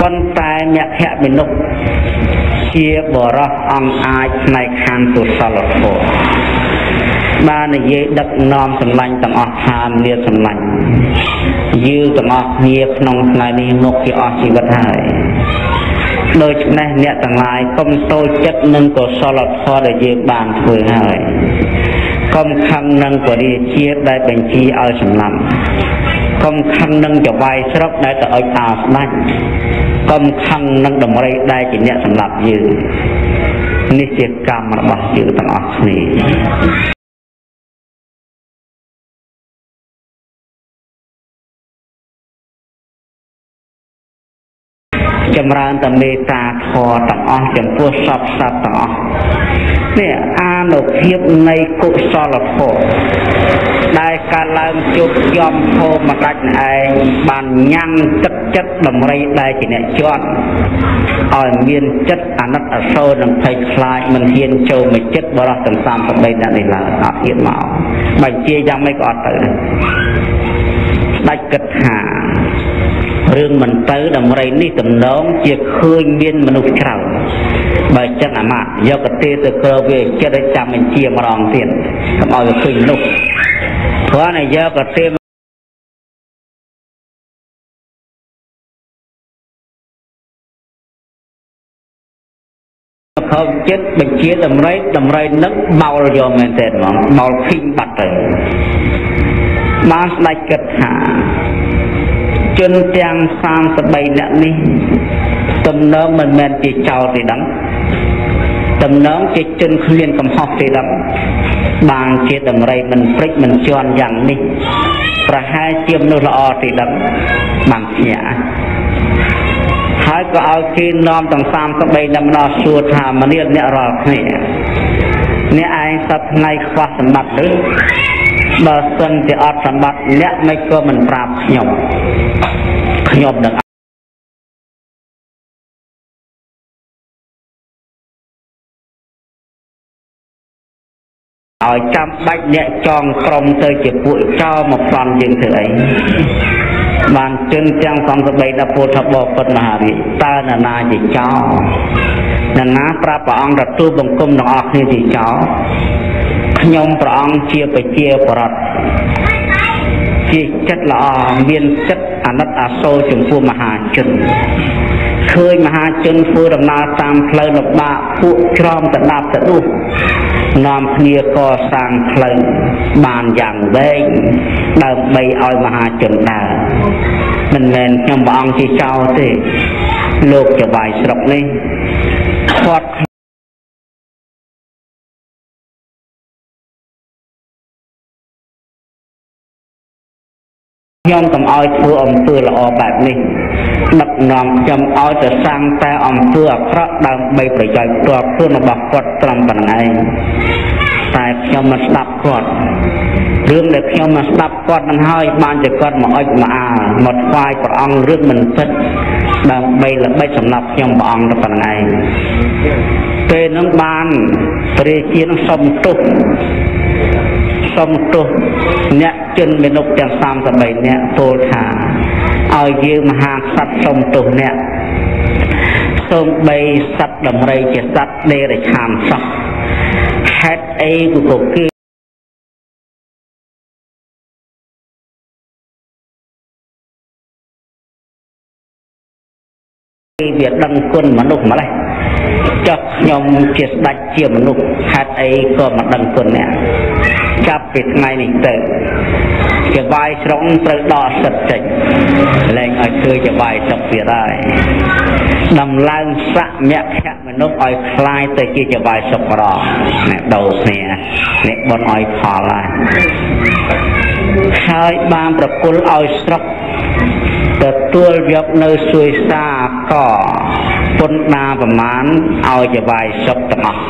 ប៉ុន្តែមគ្គមនុស្សជាបរោះអង្គអាចផ្នែកខាងកុសលធម៌បាននិយាយដឹកនាំសម្លាញ់ទាំងអស់ថាលាសម្លាញ់យឺទាំងអស់គ្នាក្នុងថ្ងៃនេះមកជាអស់ជីវិតហើយដូច្នេះអ្នកទាំងឡាយកុំតូចចិត្តនឹងកុសលធម៌ដែលយើងបានធ្វើហើយកុំខឹងនឹងពរាជាដែលបញ្ជាឲ្យសម្លាប់ កុំខឹងនឹងចវាយស្រុកដែលទៅអុចអាស្ដាច់កុំខឹងនឹងដំរីដែលជាអ្នកសម្លាប់យើងនេះជាកម្មរបស់យើងទាំងអស់គ្នាចម្រើនតមេត្តាធម៌ទាំងអស់ចំពោះសពសត្វទាំងអស់នេះអានុភាពនៃកុសលធម៌ ដែលកើតឡើងជួបយំហូរមកដាច់ឯងបានញ៉ាំងទឹកចិត្តដំរីដែលជាអ្នកជន់ឲ្យមានចិត្តអាណិតអាសូរនិងភ័យខ្លាចមិនហ៊ានចូលមកចិត្តបរោះទាំង33នាក់នេះឡើយអត់ហ៊ានមកបញ្ជាយ៉ាងម៉េចក៏អត់ទៅដែរដាច់គិតថារឿងមិនទៅដំរីនេះតំណងជាឃើញមានមនុស្សច្រើនបើចឹងអាម៉ាយកកទេទៅក្រវាចិត្តឲ្យចាំបញ្ជាម្ដងទៀតកុំឲ្យឃើញមនុស្ស ព្រោះតែយកកទេខោចិត្តបញ្ជាតម្រៃតម្រៃនឹងបោលយកមែនទេហ្មងបោលឃីងបាត់ទៅបានស្ដេចគិតថាជនទាំង33នាក់នេះទំនងមិនមែនជាចោរទេដឹង ទំនងជាជនគ្មានកំហុសទេដឹងបានជាតម្រៃមិនព្រិចមិនជន់យ៉ាងនេះប្រហែលជាមនុស្សល្អទេដឹងបានភ្ញាក់ហើយក៏ឲ្យគេនាំទាំង33ដំណោះសួរថាមនាលអ្នករាល់គ្នាអ្នកឯងសត្វថ្ងៃខ្វះសម្បត្តិឬបើសិនជាអត់សម្បត្តិអ្នកមិនក៏មិនប្រាប់ខ្ញុំខ្ញុំនឹង ឲ្យចាំបាច់អ្នកចងក្រុមទៅជាពួកចោលមកផ្លន់យើងធ្វើអីបានជិនទាំង33ដល់ពុទ្ធបពុទ្ធមហារាជតើនរណាជាចោលនរណាប្រាប់ព្រះអង្គទទួលបង្គំទាំងអស់គ្នាជាចោលខ្ញុំព្រះអង្គជាប្រជាបរតជាចិត្តល្អមានចិត្តអាណិតអាសូរចំពោះមហាជនឃើញមហាជនធ្វើដំណើរតាមផ្លូវលំបាកពួកច្រំតដាប់តដុះ នាំគ្នាកសាងផ្លូវបានយ៉ាងវែងដើម្បីឲ្យមហាជនដើរមិនមែនខ្ញុំព្រះអង្គជាចោលទេលោកចវាយស្រុកនេះគាត់ខ្ញុំកុំឲ្យធ្វើអំពើល្អបែបនេះ ដឹកនាំខ្ញុំឲ្យទៅសាងតែអំពើអាក្រក់ដើម្បីប្រយោជន៍ផ្ទាល់ខ្លួនរបស់គាត់ត្រឹមប៉ុណ្ណឹងតែខ្ញុំមិនស្ដាប់គាត់រឿងដែលខ្ញុំមកស្ដាប់គាត់នឹងហើយបានជាគាត់មកអុចមកអាលមកថ្វាយព្រះអង្គរឿងមិនពិតដើម្បីល្បិចសម្រាប់ខ្ញុំព្រះអង្គទៅប៉ុណ្ណឹងពេលនឹងបានព្រះជានឹងសុំទោសសុំទោសអ្នកជនមនុស្សទាំង33នាក់ពោលថា ឲ្យយើងមហាក្សត្រសុំទោសអ្នកសូម្បីសត្វដំរីជាសត្វដេរឆានសោះហេតុអីក៏គេវាដឹងគុណមនុស្សម្លេះចុះខ្ញុំជាស្ដេចជាមនុស្សហេតុអីក៏មិនដឹងគុណអ្នកចាប់ពីថ្ងៃនេះទៅ ចវាយស្រុកត្រូវដកសិតចេញលែងឲ្យឃើញចវាយស្រុកទៀតហើយដំឡើងស័កមគ្គមនុស្សឲ្យคล้ายទៅជាចវាយស្រុករងអ្នកដូរគ្នាអ្នកបនឲ្យផលហើយហើយបានប្រគល់ឲ្យស្រុកទទួលយកនៅសួយសាកពុនដាប្រមាណឲ្យចវាយសុខទាំងអស់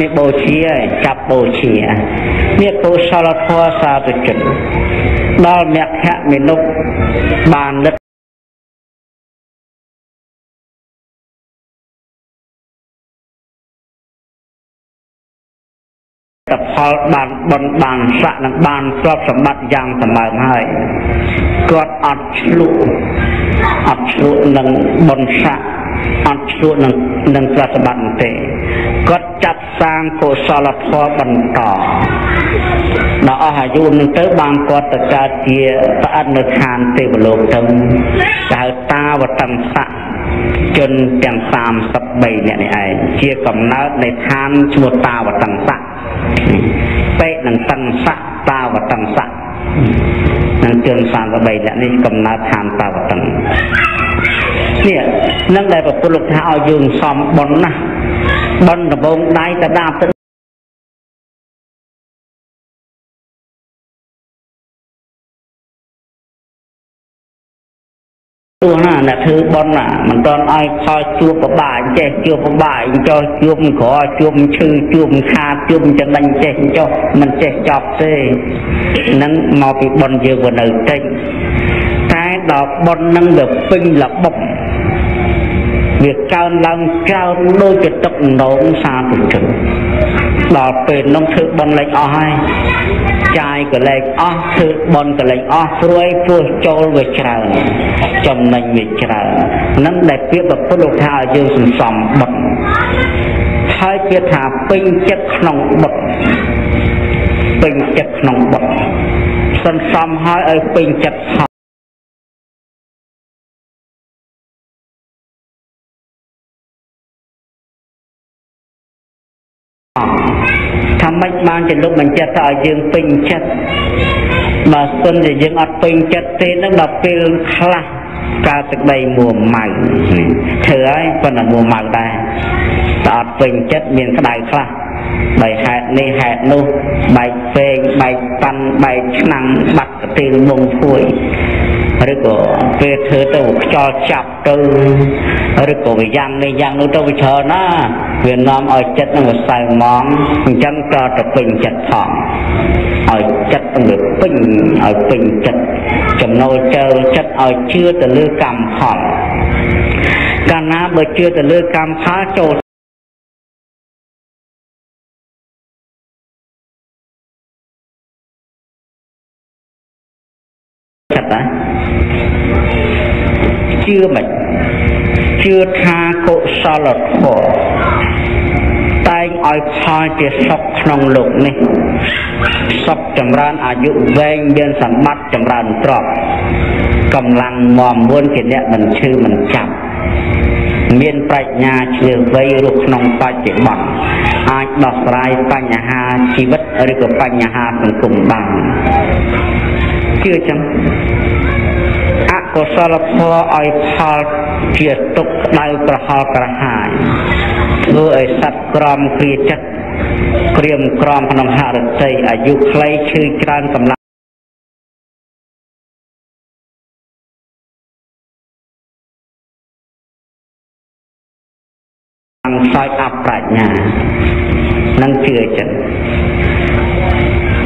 នេះបូជាចាប់បូជានេះកុសលធម៌សាធុជនដល់មគ្គមនុស្សបានលិតតផលបានបនបានស័កនិងបានទ្រព្យសម្បត្តិយ៉ាងសម្បើមហើយគាត់អត់ឆ្លុះអត់ឆ្លក់នឹងបុណ្យស័ក្តិអត់ឆ្លក់នឹងនឹងប្រតិបត្តិទេ គាត់ចាត់សាងកុសលធម៌បន្តដល់អស់អាយុនឹងទៅបានគាត់ទៅកើតជាប្រអិតនៅឋានទេវលោកទៅហៅតាវតង្ស័កជនទាំង33នាក់នេះឯងជាកំណើតនៃឋានឈ្មោះតាវតង្ស័កពេកនឹងតង្ស័កតាវតង្ស័កនឹងជន33នាក់នេះកំណើតឋានតាវតង្ស័កនេះនឹងដែលប្រពុតលោកថាឲ្យយើងសំបុណ្យណាស់ បុណ្យដំបងដៃទៅដាប់ទៅទោះណាអ្នកធ្វើបន់ណាមិនតន់ឲ្យខលជួបប្របាចេះជួបប្របាចោះជួបក្រជួបឈឺជួបខាតជួបចំណេញចេះចោះមិនចេះចប់ទេនឹងមកពីបន់យើងវានៅតិចតែដល់បន់នឹងវាពេញលបុក វាកើនឡើងច្រើនដូចជាទឹកនងសាធុជនដល់ពេលនោះធ្វើបន់លេចអស់ហើយចាយកលែកអស់ធ្វើបន់កលែកអស់ព្រួយពោះចូលវាច្រើនចំណេញវាច្រើននឹងដែលពាក្យពុទ្ធលោកថាឲ្យយើងសន្សំបុណ្យហើយពាក្យថាពេញចិត្តក្នុងបុណ្យពេញចិត្តក្នុងបុណ្យសន្សំឲ្យឲ្យពេញចិត្ត ម៉េចបានជាលោកបញ្ជាក់ទៅឲ្យយើងពេញចិត្តបើសិនជាយើងអត់ពេញចិត្តទេនឹងដល់ពេលខ្លះកើតទឹកដីមួម៉ៅធ្វើហើយប៉ុន្តែមួម៉ៅដែរតែអត់ពេញចិត្តមានក្តៅខ្លះដោយហេតុនេះហេតុនោះបែកពេងបែកប៉ាន់បែកឆ្នាំងបាត់កទីលមុងភួយ ឬក៏ពេលធ្វើទៅខ្យល់ចាប់ទៅឬក៏វាយ៉ាងនេះយ៉ាងនោះទៅវាច្រើនណាវានាំឲ្យចិត្តនឹងវាសៅហ្មងអញ្ចឹងក៏ទៅពេញចិត្តផងឲ្យចិត្តនឹងវាពេញឲ្យពេញចិត្តចំណូលចូលចិត្តឲ្យជឿទៅលើកម្មផលកាលណាបើជឿទៅលើកម្មផលចូល ចិត្តណាជឿមិនជឿថាកុសលធម៌តែងឲ្យផលជាសុខក្នុងលោកនេះសុខចម្រើនអាយុវែងមានសម្បត្តិចម្រើនទ្រព្យកម្លាំងមមួនជាអ្នកមិនឈឺមិនចាប់មានប្រាជ្ញាជ្រាលវៃរស់ក្នុងបច្ចុប្បន្នអាចដោះស្រាយបញ្ហាជីវិតឬក៏បញ្ហាសង្គមបាន ជឿចឹងអកុសលធម៌ឲ្យផលជាទុកក្តៅក្រហល់ក្រហាយធ្វើឲ្យសត្វក្រមគ្រាចិត្តក្រៀមក្រមក្នុងហរតីអាយុខ្លីឈឺច្រើនកម្លាំងសោយអប្រាជ្ញានឹងជឿចិត្ត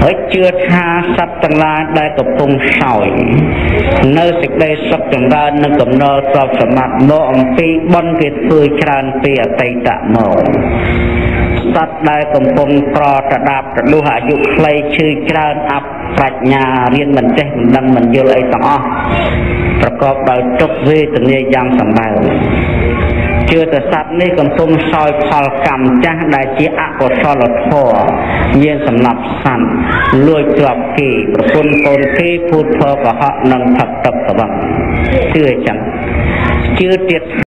ហើយជឿថាសត្វទាំងឡាយដែលកំពុងសោយនៅសេចក្តីសុខចម្រើននិងកំណល់ទ្រព្យសម្បត្តិមកអំពីបុណ្យគេធ្វើច្រើនពីអតីតមកសត្វដែលកំពុងក្រត្រដាប់ត្រលុះអាយុខ្លីឈឺច្រើនអបប្រាជ្ញារៀនមិនចេះមិនដឹងមិនយល់អីទាំងអស់ប្រកបដោយទុក្ខវេទនាយ៉ាងសម្បើម ជឿទៅសត្វនេះកំពុងសោយផលកម្មចាស់ដែលជាអកុសលធម៌មានសម្លាប់សត្វលួចទ្រព្យគេប្រពន្ធកូនគេភូតផលកុហកនិងផឹកទឹកស្វឹងជឿអញ្ចឹងជឿទៀត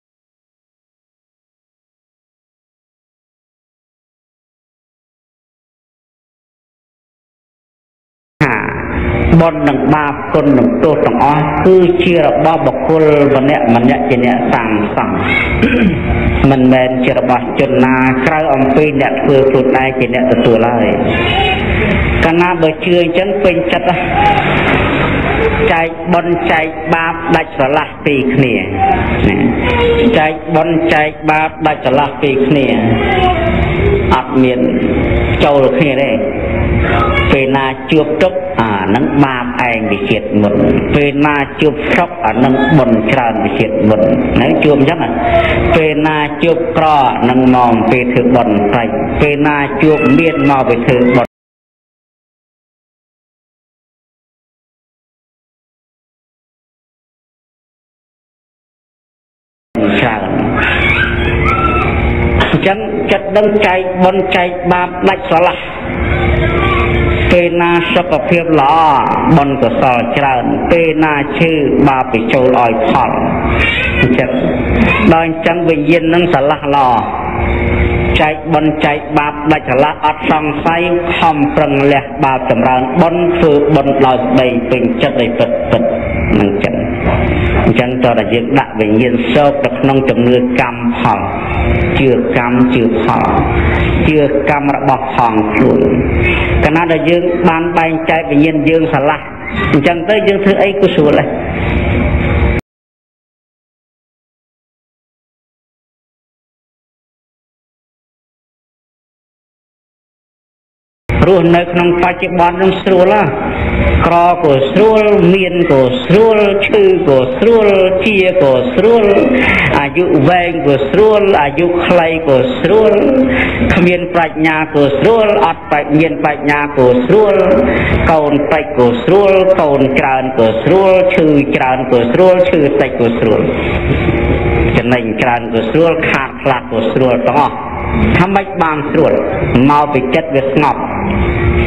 បុណ្យនិងបាបគុណនិងទោសទាំងអស់គឺជារបស់បុគ្គលម្នាក់ម្នាក់ជាអ្នកសាងសង់មិនមែនជារបស់ជនណាក្រៅអំពីអ្នកធ្វើខ្លួនឯងជាអ្នកទទួលហើយកាលណាបើជឿអញ្ចឹងពេញចិត្តចែកបុណ្យចែកបាបដាច់ស្រឡះពីគ្នាចែកបុណ្យចែកបាបដាច់ស្រឡះពីគ្នាអត់មានចូលគ្នាទេពេលណាជួបទុកអា នឹងបាបឯងវិជាតិមុនពេលណាជួបសុខអានឹងបុណ្យច្រើនវិជាតិមុនហ្នឹងជួបអញ្ចឹងពេលណាជួបក្រនឹងមកពេលធ្វើបុណ្យត្រៃពេលណាជួបមានមកពេលធ្វើបុណ្យច្រើនអញ្ចឹងចិត្តដឹងចែកបុណ្យចែកបាបដាច់ស្រឡះ ពេលណាសុខភាពល្អបុណ្យកុសលច្រើន ពេលណាឈឺបាបបញ្ចូលឲ្យផលអញ្ចឹងដល់អញ្ចឹងវិញ្ញាណនឹងស្រឡះល្អចែកបុណ្យចែកបាបដាច់ឆ្លាស់អត់សង្ស័យខំប្រឹងលះបាបចម្រើនបុណ្យធ្វើបុណ្យដោយស្ដីពេញចិត្តឲ្យពិតពិតនឹងចឹង អញ្ចឹងតើតែយើងដាក់វិញ្ញាណសោកទៅក្នុងជំនឿកម្មផលជឿកម្មជឿផលជឿកម្មរបស់ផងខ្លួនកាលណាដែលយើងបានបែងចែកវិញ្ញាណយើងឆ្លាស់អញ្ចឹងទៅយើងធ្វើអីក៏ស្រួលដែររស់នៅក្នុងបច្ចុប្បន្ននឹងស្រួលហ៎ ក្រក៏ស្រួលមានក៏ស្រួលឈឺក៏ស្រួលជាក៏ស្រួលអាយុវែងក៏ស្រួលអាយុខ្លីក៏ស្រួលគ្មានប្រាជ្ញាក៏ស្រួលអត់បែបមានប្រាជ្ញាក៏ស្រួលកូនតិចក៏ស្រួលកូនច្រើនក៏ស្រួលឈឺច្រើនក៏ស្រួលឈឺតិចក៏ស្រួលចំណេញច្រើនក៏ស្រួលខាតខ្លះក៏ស្រួលទាំងអស់ថាម៉េចបានស្រួលមកពីចិត្តវាស្ងប់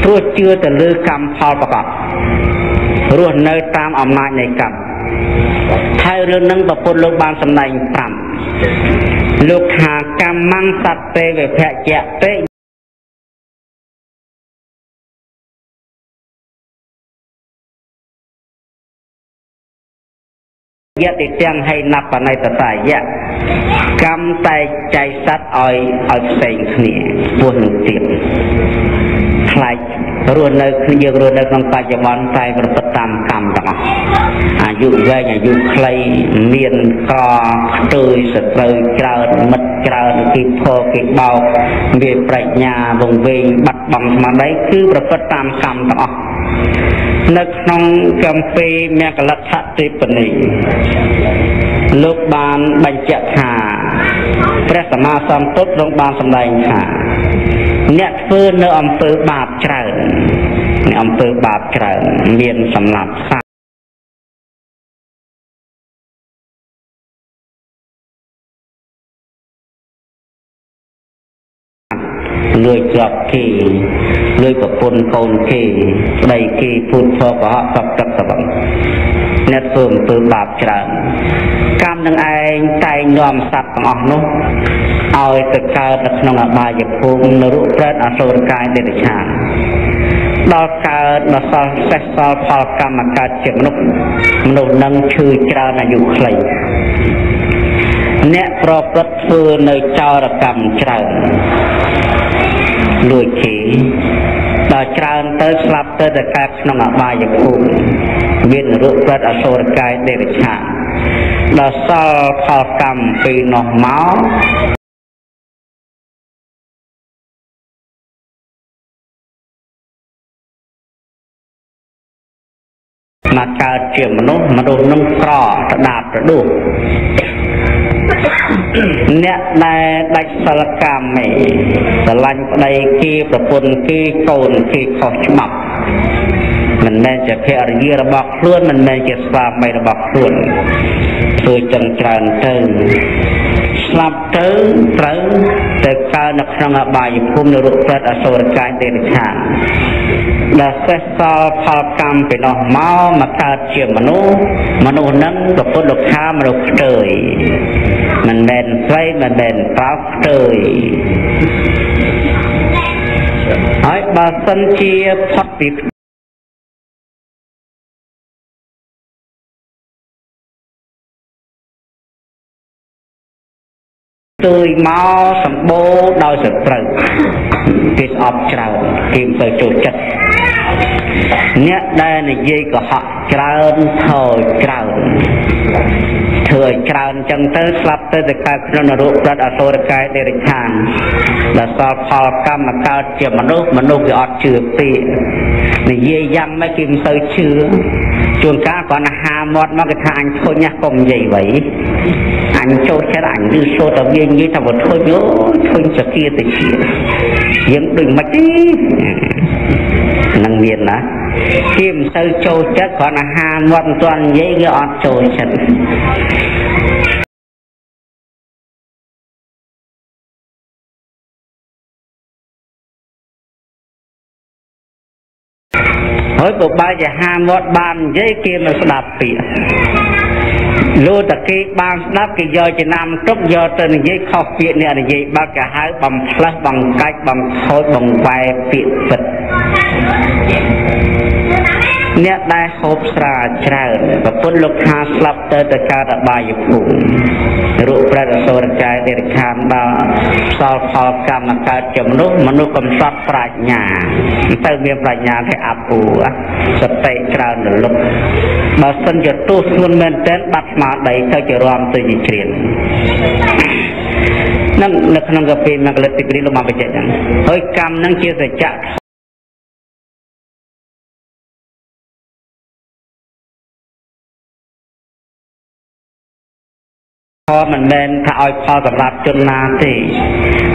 ព្រោះជឿទៅលើកម្មផលប្រកប រស់នៅតាមអំណាចនៃកម្មហើយរឿងនឹងប្រពុតលោកបានសម្ដែង5លោកថាកម្មੰសត្វទេវិភជ្ជៈទេយតិទាំងហៃណបណៃតសាយៈកម្មតែចៃសត្វឲ្យឲ្យផ្សេងគ្នាពោះនឹងទៀតខ្លាច រស់នៅគឺយើងរស់នៅក្នុងបច្ចុប្បន្នតែប្រព្រឹត្តតាមកម្មទាំងអស់អាយុវែងអាយុខ្លីមានក្រខ្ទួយសត្រូវច្រើនមិត្តច្រើនគេផគេបោកមានប្រាជ្ញាវង្វេងបាត់បង់ស្មារតីគឺប្រព្រឹត្តតាមកម្មទាំងអស់នៅក្នុងកម្ពីមគ្គលដ្ឋទេពនីលោកបានបញ្ជាក់ថាព្រះសម្មាសម្ពុទ្ធទ្រង់បានសម្ដែងថា អ្នកធ្វើនៅអំពើបាបច្រើននៅអំពើបាបច្រើនមានសម្លាប់សត្វលួចទ្រព្យគេលួចប្រពន្ធកូនគេប្តីគេពុទ្ធកុហកសពទឹកសបងអ្នកធ្វើអំពើបាបច្រើនកម្ម នឹងឯងតែងនាំសត្វទាំងអស់នោះឲ្យទៅកើតនៅក្នុងអបាយភូមិនរកប្រែតអសុរកាយទេរឆានដល់កើតដល់សល់សេះសល់ផលកម្មកើតជាមនុស្សមនុស្សនឹងឈឺច្រើនអាយុខ្លីអ្នកប្រព្រឹត្តធ្វើនៅចោរកម្មច្រើនលួចគេដល់ច្រើនទៅស្លាប់ទៅទៅកើតក្នុងអបាយភូមិមាននរកប្រែតអសុរកាយទេរឆាន ដល់សល់ផលកម្មពីនោះមកមកកើតជាមនុស្សមនុស្សនឹងក្រស្ដាប់ប្រដួសអ្នកដែលដាច់សិលកម្មឯស្រឡាញ់ប្តីគេប្រពន្ធគេកូនគេខុសច្បាប់មិនមែនជាភរិយារបស់ខ្លួនមិនមែនជាស្វាមីរបស់ខ្លួន ធ្វើចឹងច្រើនទៅស្លាប់ទៅត្រូវទៅកើតនៅក្នុងអបាយភូមិនៅរូបព្រឹត្តអសុរកាយទេរឆានដែលសេះសល់ផលកម្មពីនោះមកមកកើតជាមនុស្សមនុស្សនឹងប្រពុតលោកខាមនុស្សផ្ទើយមិនមែនស្រីមិនមែនប្រោផ្ទើយហើយបើសិនជាផុតពី ស្ទួយមកសម្បូរដោយសត្រូវគេស្អប់ច្រើនគេមិនទៅចូលចិត្តអ្នកដែលនិយាយកុហកច្រើនថយច្រើនធ្វើឲ្យច្រើនចឹងទៅស្លាប់ទៅទៅកើតក្នុងនរកប្រត់អសូរកាយដេរិឆានដែលសល់ផលកម្មកើតជាមនុស្សមនុស្សវាអត់ជឿពាក្យនិយាយយ៉ាងម៉េចគេមិនទៅជឿ ជួនកាលគាត់ណាហាមាត់មកគេថាអញធុញណាស់កុំនិយាយໄວអញចូលចិត្តអញឮសូត្រតែវានិយាយថាបើធុញអូធុញសគាទៅជាយើងដូចមិនទេនឹងមានណាគេមិនទៅចូលចិត្តគ្រាន់តែហាមាត់មិនទាន់និយាយគេអត់ចូលចិត្ត ហើយបើបើជាហាមវត្តបាននិយាយគេមិនស្ដាប់ពាក្យលុះតែគេបានស្ដាប់គេយកចំណាំទុកយកទៅនិយាយខុសពាក្យអ្នកនិយាយបើគេហៅបំផ្លាស់បង្កាច់បំខូចបង្វែពាក្យពិត អ្នកដែលហូបស្រាច្រើនប្រពន្ធលោកថាស្លាប់ទៅទៅកើតអបាយភូមិរូបប្រែតអសូរកាយដេរខានដល់ផ្សល់ផលកម្មកើតជាមនុស្សមនុស្សកំសត់ប្រាជ្ញាទៅមានប្រាជ្ញាទេអពូសតិច្រើនរលឹកបើសិនជាទោសធ្ងន់មែនទែនបាត់ស្មារតីទៅជារំទៅជាជ្រៀននឹងនៅក្នុងកាពីមកលិតទីនេះលោកមកបញ្ជាក់ចឹងហើយកម្មនឹងជាសច្ចៈ ផលមិនមែនថាឲ្យផលសម្រាប់ជនណាទេ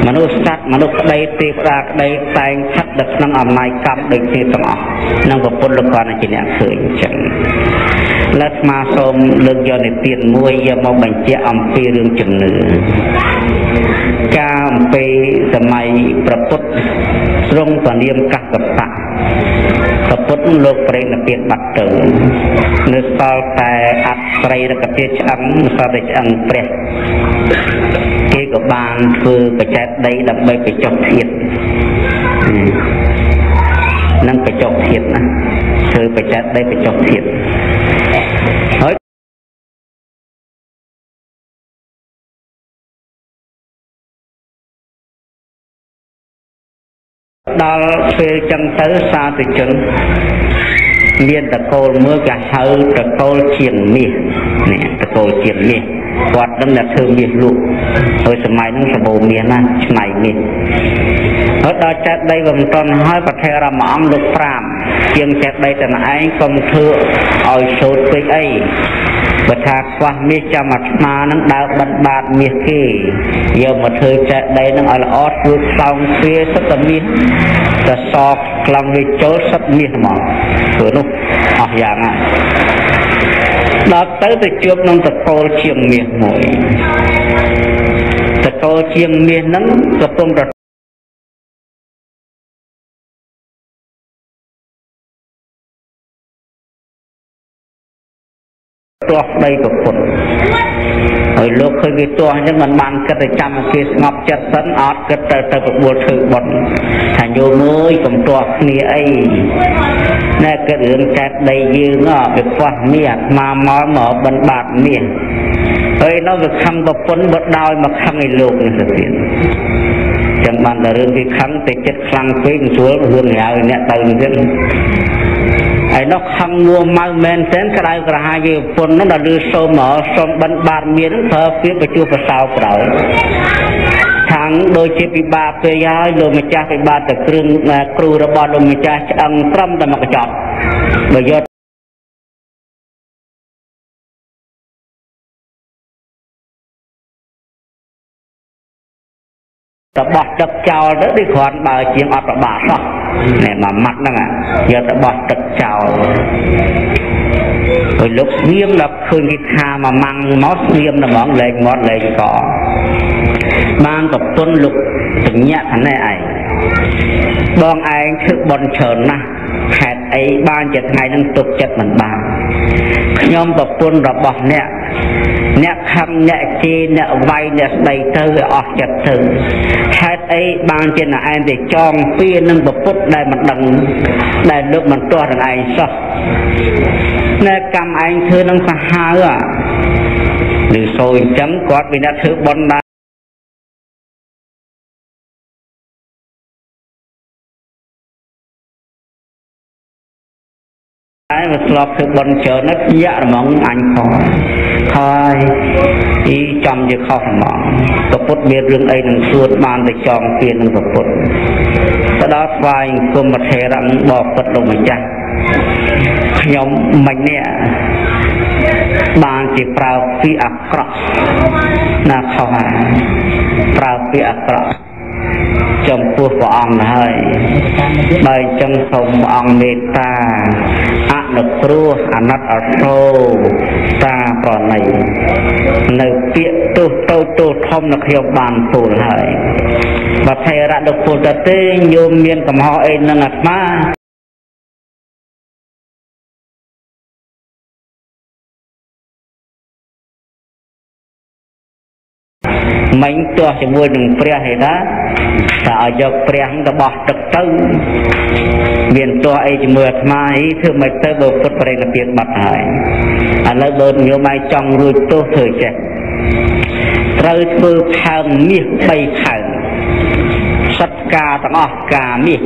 មនុស្សសត្វមនុស្សក្តីទេវតាក្តីតែងស្ថិតនៅក្នុងអំណាចកម្មដូចគ្នាទាំងអស់នឹងប្រពន្ធលោកគាត់ជាអ្នកឃើញអញ្ចឹងលើស្មាសូមលើកយកនិទានមួយយកមកបញ្ជាក់អំពីរឿងជំនឿការអំពីសម័យប្រពុត ទ្រង់ពនាមកកបៈប្រពុតលោកប្រេងនិព្វានបាត់ទៅនៅសល់តែអត្រៃរកទាឆ្អឹងសល់តែឆ្អឹងព្រះគេក៏បានធ្វើបច្ចេកដីដើម្បីបញ្ចុះធាតនឹងបញ្ចុះធាតណាធ្វើបច្ចេកដីបញ្ចុះធាត ដល់ពេលចឹងទៅសាធុជនមានតកូលមួយគេហៅតកូលជាងមាសនេះតកូលជាងមាសគាត់នឹងតែធ្វើមាសលក់ហើយសម័យហ្នឹងសម្បូរមាសណាឆ្នៃមាសហើយដល់ចាត់ដីវាមិនតន់ហើយប្រធារមអង្គលោក5ជាងចាត់ដីតែឯងកុំធ្វើឲ្យសូត្រពេកអី បើថាខ្វះមាសចាំអាត្មានឹងដើរបិណ្ឌបាតមាសគេយកមកធ្វើចេះដីនឹងឲ្យល្អធ្វើខ្លោងទ្វាសិតតែមាសតែសកខ្លាំងវាចូលសិតមាសហ្មងធ្វើនោះអស់យ៉ាងហើយដល់ទៅទៅជួបនឹងតកូលជាងមាសមួយតកូលជាងមាសហ្នឹងកំពុង ទាស់ប្តីប្រពន្ធហើយលោកឃើញគេទាស់អញ្ចឹងមិនបានគិតទៅចាំឲ្យគេស្ងប់ចិត្តសិនអត់គិតទៅទៅប្របួលធ្វើបុណ្យថាញោមអើយកុំទាស់គ្នាអីណែគិតរឿងកែតដីយើងវាខ្វះមាសអាត្មាមកមកបិណ្ឌបាតមាសហើយនៅវាខឹងប្រពន្ធបើដោយមកខឹងឲ្យលោកនេះទៅទៀតចឹងបានតែរឿងគេខឹងតែចិត្តខ្លាំងពេកស្រួលរឿងហើយអ្នកទៅទៀត ហើយនោះខឹងមួម៉ៅមែនទែនក្តៅក្រហាយយប្រពន្ធនោះដល់លឺសូមមកសូមបិណ្ឌបាតមានប្រើពាក្យបញ្ជួប្រសោក្រោយខាងដូចជាពិបាកពេលហើយលោកម្ចាស់ពិបាកតែគ្រឿងគ្រូរបស់លោកម្ចាស់ឆ្អឹងត្រឹមតែមកកញ្ចប់បើយករបស់ទឹកចោលទៅដូចគ្រាន់បើជាងអត់ប្របាសោះ ណែមួយម៉ាត់ហ្នឹងយករបស់ទឹកចោលហើយលោកស្ងៀមដល់ឃើញគេថាមួយម៉ាំងមកស្ងៀមតែហ្មងលែងមាត់លែងកបានប្រពន្ធលោកសញ្ញាថាណែឯងបងឯងធ្វើបន់ច្រើនណាស់ហេតុអីបានជាថ្ងៃនឹងទុកចិត្តមិនបានខ្ញុំប្រពន្ធរបស់អ្នក អ្នកខំអ្នកជេរអ្នកវាយអ្នកស្ដីទៅវាអស់ចិត្តទៅហេតុអីបានជាអ្នកឯងទៅចងពៀនឹងប្រពុតដែលមិនដឹងដែលលោកមិនទាស់នឹងឯងសោះណែកម្មឯងធ្វើនឹងសាហាវឬសូអញ្ចឹងគាត់វាអ្នកធ្វើបន់ដែរ វាធ្លាប់ធ្វើបន់ច្រើនណាស់ភ្ញាក់ហ្មងអញខំហើយអីចំជាខុសហ្មងប្រពុតមានរឿងអីនឹងសួតបានទៅចងពៀននឹងប្រពុតទៅដល់ស្វាយគុំមធេរៈបបពិតលោកម្ចាស់ខ្ញុំមិញនេះបានជាប្រើពាក្យអាក្រក់ណាខុសហើយប្រើពាក្យអាក្រក់ចំពោះព្រះអង្គហើយបើអញ្ចឹងសូមព្រះអង្គមេត្តាអ នុគ្រោះអណត្តអសោតាប្រណីនៅពាក្យទោសតូចទោសធំនៅខ្ញុំបានទូលហើយបើថេរៈលោកពលតទេញោមមានកំហុសអីនឹងអាត្មាមិញទាស់ជាមួយនឹងព្រះហេតាតែឲ្យយកព្រះទៅបោះទឹកទៅ មានទាស់អីជាមួយអាត្មាអីធ្វើមិនទៅបើពុទ្ធបរិនិព្វានបាត់ហើយឥឡូវបើញោមឯងចង់រួចទោសធ្វើចេះត្រូវធ្វើផើងមាស3ផើងសិតការទាំងអស់ការមាស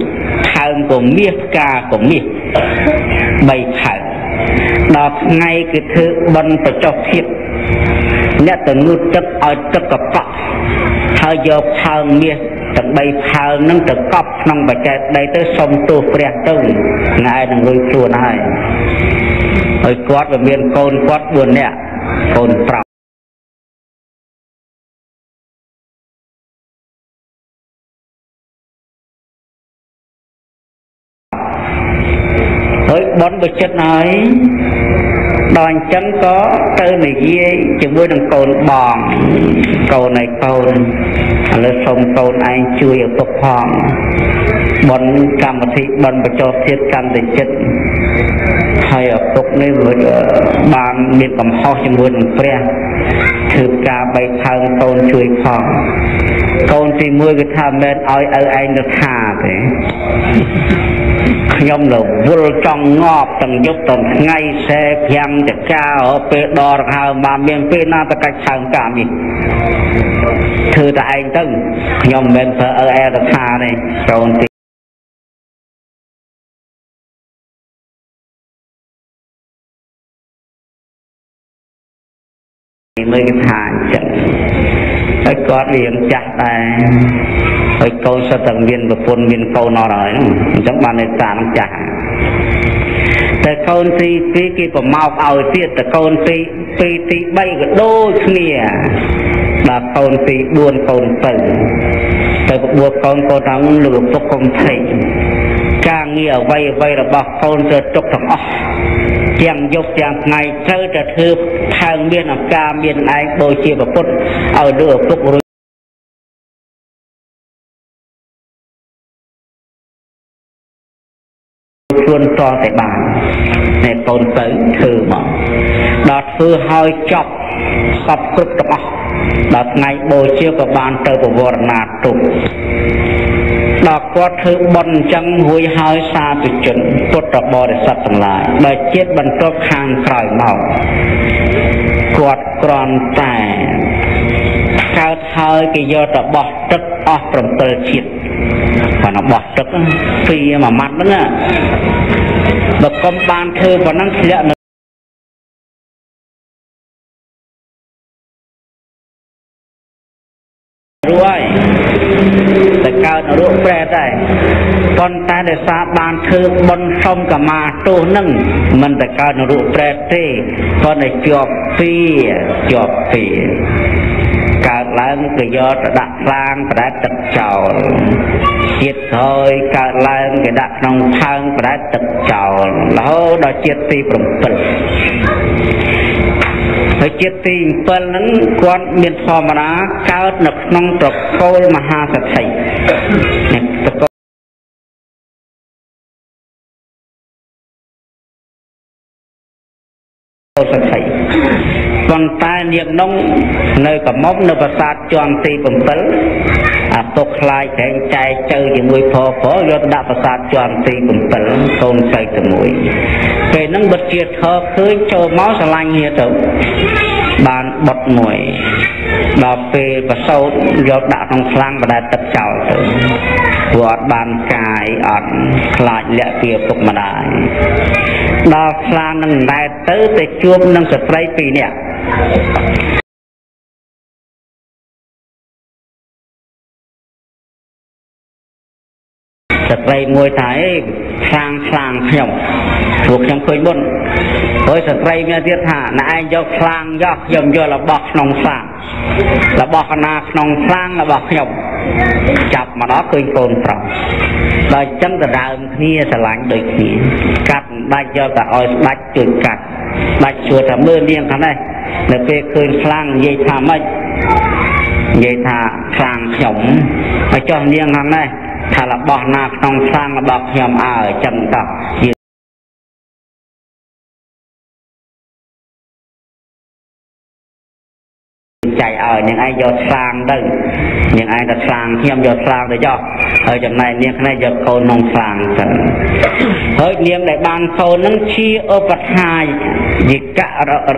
ផើងក៏មាសផ្កាក៏មាស3ផើងដល់ថ្ងៃគឺធ្វើបន់បច្ចុប្បន្នភាពអ្នកទៅងូតទឹកឲ្យទឹកកកក់ហើយយកផើងមាស ទាំង3ផើងនឹងទៅកប់ក្នុងបច្ចេកដីទៅសុំទោសព្រះទៅថ្ងៃនឹងរួចខ្លួនហើយហើយគាត់វាមានកូនគាត់4នាក់កូនប្រុសហើយបនបចិត្តហើយ ដល់អញ្ចឹងក៏ទៅនិយាយជាមួយនឹងកូនបងកូនឯកូនឥឡូវសូមកូនឯងជួយឪពុកផងបនកម្មវិធីបនបញ្ចុះធាតកាន់តែចិត្តហើយឪពុកនេះបានមានកំហុសជាមួយនឹងព្រះធ្វើការបីថើងកូនជួយផងកូនទី1គឺថាមិនឲ្យឪឯងទៅថាទេ ខ្ញុំរវល់ចង់ងាប់ទាំងយប់ទាំងថ្ងៃសេ5ចកាពេលដរហើបានមានពេលណាទៅកាច់ឆើងកាមនេះធ្វើតែឯងទៅខ្ញុំមិនមែនប្រើអើអែទៅថាទេកូនទីមើលគេថាអញ្ចឹងហើយគាត់រៀងចាស់ដែរ ហើយកូនសិតតែមានប្រពន្ធមានកូនអត់ហើយហ្នឹងអញ្ចឹងបាននៅតាមចាស់តែកូនទី2គេប្រម៉ោកឲ្យទៀតតែកូនទី2ទី3ក៏ដូចគ្នាដល់កូនទី4កូនទៅទៅប្របួកូនកូនតាមលោកពុកកុំភ័យការងារអ្វីអ្វីរបស់កូនទៅទុកទាំងអស់ទាំងយប់ទាំងថ្ងៃត្រូវតែធ្វើថើងមានអការមានឯងដូចជាប្រពុតឲ្យលើឪពុក តតែបានតែកូនទៅធ្វើមកដល់ធ្វើឲ្យចប់សពគ្រប់ទាំងអស់ដល់ថ្ងៃបូជាក៏បានទៅប្រវរណាទុកដល់គាត់ធ្វើបុណ្យអញ្ចឹងរួចហើយសាធុជនពុទ្ធបរិស័ទទាំងឡាយដែលជាតិបន្ទាប់ខាងក្រោយមកគាត់គ្រាន់តែកើតហើយគេយកទៅបោះទឹកអស់7ជាតិគាត់បោះទឹកពីមួយម៉ាត់ហ្នឹង បើកុំបានធ្វើប៉ុណ្ណឹងធ្លាក់នៅរួយតែកើតរੂប្រែដែរប៉ុន្តែដោយសារបានធ្វើបុណ្យសុំកមាទោសនឹងមិនតែកើតនរੂប្រែទេប៉ុន្តែជាប់ពីជាប់ពីកើតឡើងក៏យកទៅដាក់ខ្លាងប្រដែតទឹកចោល ជាតិក្រោយកើតឡើងគេដាក់ក្នុងផើងប្រដែតទឹកចោលរហូតដល់ជាតិទី7ហើយជាតិទី7ហ្នឹងគាត់មានធម្មតាកើតនៅក្នុងត្រកូលមហាសទ្ធិត្រកូលសទ្ធិប៉ុន្តែនាងនោះនៅកមុំនៅប្រាសាទជាន់ទី7 អាពុកខ្លាយតែងចែកទៅជាមួយព្រព្រយកទៅដាក់ប្រាសាទជាន់ទី7កូនស្រីទៅមួយពេលហ្នឹងបិទជាធរឃើញចូលមកស្រឡាញ់គ្នាទៅបានបត់មួយដល់ពេលប្រសោតយកដាក់ក្នុងខ្លាំងបដែតទឹកចោលទៅព្រោះអត់បានកាយអត់ខ្លាចលាក់ពីឪពុកម្ដាយដល់ខ្លានឹងដែតទៅទៅជួបនឹងស្ត្រីពីរនាក់ ស្ត្រីមួយថាអេខ្លាំងខ្លាំងខ្ញុំព្រោះខ្ញុំឃើញមុនហើយស្ត្រីមានទៀតថាណែឯងយកខ្លាំងយកខ្ញុំយករបស់ក្នុងខ្លាំងរបស់កណាក្នុងខ្លាំងរបស់ខ្ញុំចាប់មកដល់ឃើញកូនប្រុសដល់ចឹងដដើមគ្នាស្រឡាញ់ដូចគ្នាកាត់ដាច់យកតែឲ្យស្ដាច់ជួយកាត់ដាច់ជួយថាមើលនាងខាងនេះនៅពេលឃើញខ្លាំងនិយាយថាម៉េចនិយាយថាខ្លាំងខ្ញុំហើយចុះនាងខាងនេះ ថារបស់ណាក្នុងខ្លាំងរបស់ខ្ញុំអើចឹងតោះចែកឲ្យនាងឯងយកស្លាងទៅនាងឯងទៅស្លាងខ្ញុំយកស្លាងទៅចុះហើយចំណែកនាងគ្នាយកកូនក្នុងស្លាងទៅហើយនាងដែលបានកូននឹងជាឧបថាយិកៈ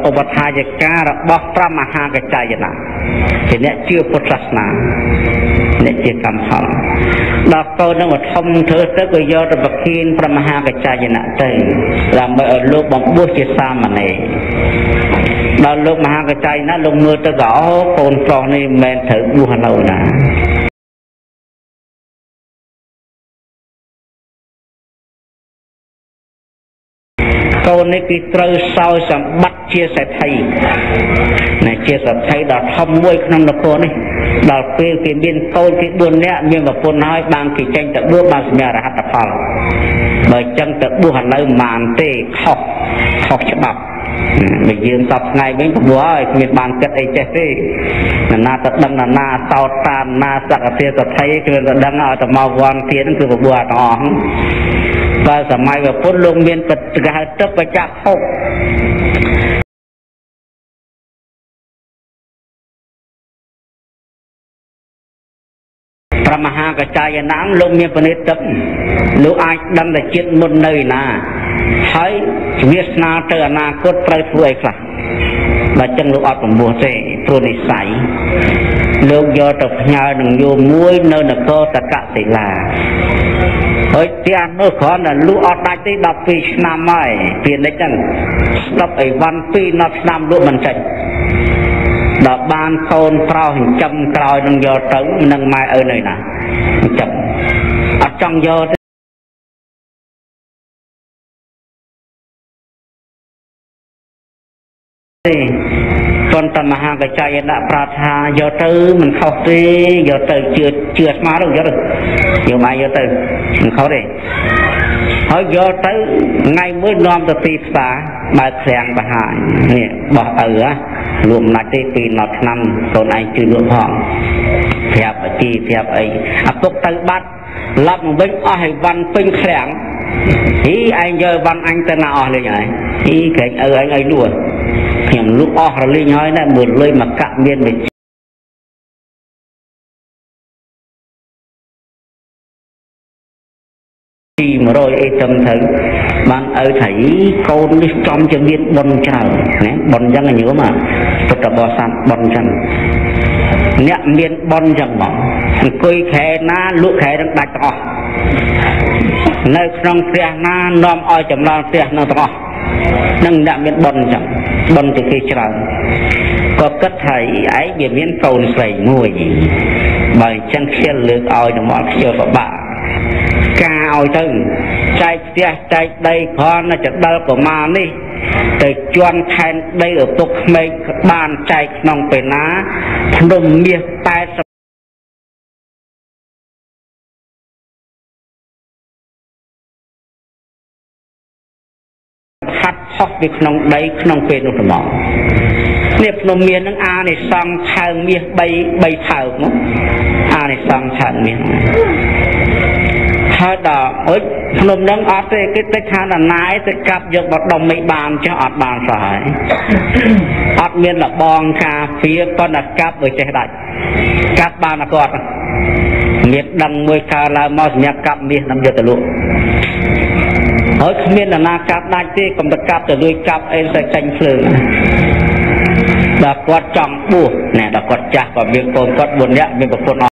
ឧបថាយិការបស់ព្រះមហាកច្ចយណៈជាអ្នកជឿពុទ្ធសាសនា អ្នកជាកម្មផលដល់កូននឹងធំធ្វើទៅក៏យកទៅប្រគិនព្រះមហាកច្ចយណៈទៅដើម្បីឲ្យលោកបំពោះជាសាមណេរដល់លោកមហាកច្ច័យណាលោកមើលទៅក៏អូកូនប្រុសនេះមិនមែនត្រូវបួសឥឡូវណាកូននេះគឺត្រូវសោយសម្បត្តិជាសេដ្ឋីណាជាសេដ្ឋីដ៏ធំមួយក្នុងនគរនេះ ដល់ពេលគេមានកូនគេ4នាក់មានប្រពន្ធហើយបានគេចេញទៅបួសបានសម្រាប់រហត្តផលបើចឹងទៅបួសឥឡូវមិនបានទេខុសខុសច្បាប់បើយើងសពថ្ងៃវិញព្រោះហើយគ្មានបានគិតអីចេះទេណានាទៅដឹងណានាតោតតាមណាសក្តិសទ្ធិគឺទៅដឹងឲ្យទៅមកវងទៀតគឺប្រពោះអត់អស់បើសម័យពុទ្ធលោកមានបច្ចកហៅទឹកបច្ចៈភព ព្រះមហាកចាយណាមលោកមានពនិតទឹកលោកអាចដឹងតែចិត្តមុននៅណាហើយវាសនាទៅអនាគតត្រូវធ្វើអីខ្លះបើចឹងលោកអត់ប្រមោះទេព្រោះនិស័យលោកយកទៅផ្ញើនឹងយោមួយនៅនគរតកសិលាហើយផ្ទះនោះគ្រាន់តែលុះអត់ដាច់ទេ12ឆ្នាំហើយពីនិចហ្នឹងស្ដាប់អីវ៉ាន់2ដល់ឆ្នាំលក់មិនចេញ ដល់បានកូនប្រោសចិញ្ចឹមក្រោយនឹងយកទៅនឹងម៉ែឪនៅណាចិញ្ចឹមអត់ចង់យកទេប៉ុន្តែមហាកច្ច័យដាក់ប្រាថាយកទៅមិនខុសទេយកទៅជឿជឿស្មារតីយកទៅយកមកយកទៅមិនខុសទេ ហើយយកទៅថ្ងៃមួយនាំទៅទីផ្សារបើកឃ្លាំងបហាយនេះបោះឪហ៎លក់មិនដាច់ទេពីណត់ឆ្នាំកូនឯងជឿលក់ផងប្រាប់អាជីប្រាប់អីអាពុកទៅបាត់ឡប់មកវិញអស់ឲ្យវ៉ាន់ពេញឃ្លាំងហីឯងយកវ៉ាន់អញទៅណាអស់លេងហើយហីក្រែងឪឯងឲ្យលក់ខ្ញុំលក់អស់រលីងហើយណាមើលលុយមកកាក់មានវិ ទី100អីទៅទៅបានឪថៃកូននេះចំជាមានបុណ្យច្រើនណាបុណ្យចឹងញោមពុទ្ធបរិស័ទបុណ្យចឹងអ្នកមានបុណ្យចឹងបងអង្គុយខែណាលក់ខែនឹងដាច់ទាំងអស់នៅក្នុងផ្ទះណានាំឲ្យចម្លងផ្ទះនឹងទាំងអស់នឹងអ្នកមានបុណ្យចឹងបុណ្យទៅគេច្រើនក៏គិតថាឯងវាមានកូនស្រីមួយបើអញ្ចឹងខ្ជិលលើកឲ្យទៅមកខ្ជិលពិបាក ការឲ្យទៅចែកផ្ទះចែកដីគ្រាន់តែចដិលប្រមាណនេះទៅជន់ខែនដីឪពុកក្មេកបានចែកក្នុងពេលណាភ្នំមាស80ហាត់ផុសពីក្នុងដីក្នុងពេលនោះត្មងនេះភ្នំមាសនឹងអានិសង្ឃថើងមាស3 3ថើងមកអានិសង្ឃថើងមាស ហើយដល់អុចភ្នំនឹងអត់ទេគេទៅខាងដណាយទៅកាប់យកបដុំមិនបានចុះអត់បានសោះហើយអត់មានលបងការពារប៉ុន្តែកាប់ដូចចេះដាច់កាប់បានអត់មានដឹងមួយកើឡើងមកសម្រាប់កាប់មាសនឹងយកទៅលក់ហើយគ្មាននរណាកាប់ដាច់ទេកុំទៅកាប់ទៅលួចកាប់អីទៅចាញ់ភ្លើងដល់គាត់ចង់បួសណែដល់គាត់ចាស់ក៏មានកូនគាត់4នាក់មានប្រពន្ធអ